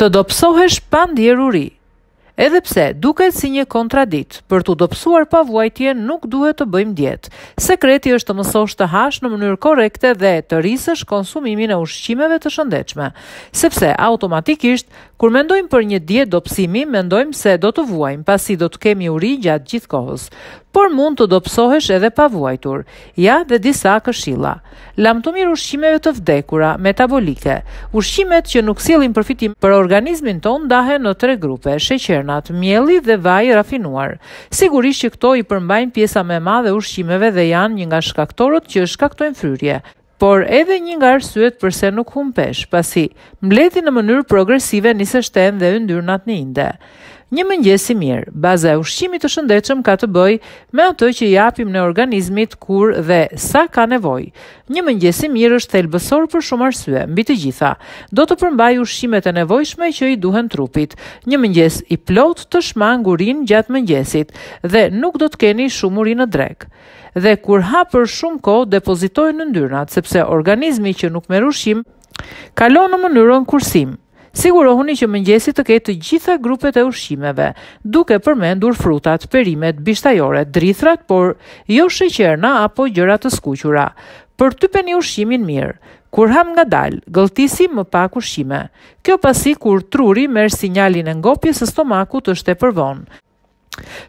Të dobësohesh pa ndjerë uri. Edhe pse duket si një kontradiktë, për t'u dobësuar pa vuajtje nuk duhet të bëjmë dietë. Sekreti është të mësosh të hash në mënyrë korrekte dhe të rrisësh konsumimin e ushqimeve të shëndetshme. Sepse, automatikisht, kur mendojmë për një dietë dobësimi, mendojmë se do të vuajmë, pasi do të kemi uri gjatë gjithë kohës. Por mund të dobësohesh edhe pa vuajtur. Ja dhe disa këshilla. Lamtumirë ushqimeve të vdekura, metabolike. Ushqimet që nuk sjellin përfitim për organizmin tonë ndahen në tre grupe, sheqernat, mielli dhe vaji i rafinuar. Sigurisht që këto i përmbajnë pjesa më e madhe e ushqimeve dhe janë një nga shkaktorët që shkaktojnë fryrje, por edhe një nga arsyet përse nuk humb peshë, pasi mbledhin në mënyrë progresive niseshtenë dhe yndyrnat në inde. Një mëngjes i mirë. Baza e ushqimit të shëndetshëm ka të bëjë me atë që i japim ne organizmit kur dhe sa ka nevojë. Një mëngjes i mirë është thelbësor për shumë arsye, mbi të gjitha. Do të përmbajë ushqimet e nevojshme që i duhen trupit. Një mëngjes i plotë shmang urinë gjatë mëngjesit dhe nuk do të keni shumë uri në drekë. Dhe kur ha për shumë kohë depozitohen yndyrnat, sepse organizmi që nuk merr ushqim kalon në mënyrën kursim. Sigurohuni që mëngjesi të ketë të gjitha grupet e ushqimeve, duke përmendur frutat, perimet, bishtajore, drithrat, por jo sheqerna apo gjëra të skuqura. Përtypeni ushqimin mirë. Kur hamë ngadalë, gëlltisim më pak ushqime. Kjo pasi kur truri merr sinjalin e ngopjes së stomakut është tepër vonë.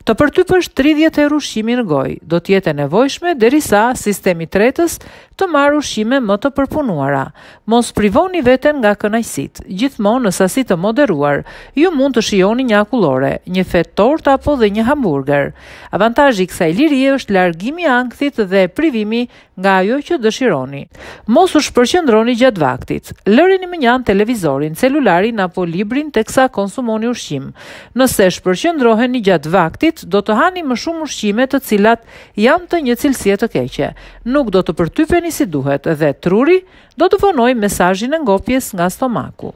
Të përtypësh 30 herë ushqimin në gojë do të jetë e nevojshme derisa sistemi tretës të marrë ushqime më të përpunuara. Mos privoni veten nga kënaqësitë. Gjithmonë në sasi të moderuar, ju mund të shijoni një akullore, një fetë tortë apo dhe një hamburger. Avantazhi i kësaj lirie është largimi i ankthit dhe privimi nga ajo që dëshironi. Mos u shpërqendroni gjatë vaktit. Lëreni mënjanë televizorin, celularin apo librin teksa konsumoni ushqim. Nëse shpërqendroheni gjatë vaktit, do të hani më shumë ushqime të cilat janë të një cilësie të keqe. Nuk do të përtypeni si duhet dhe truri do të vonojë mesazhin e ngopjes nga stomaku.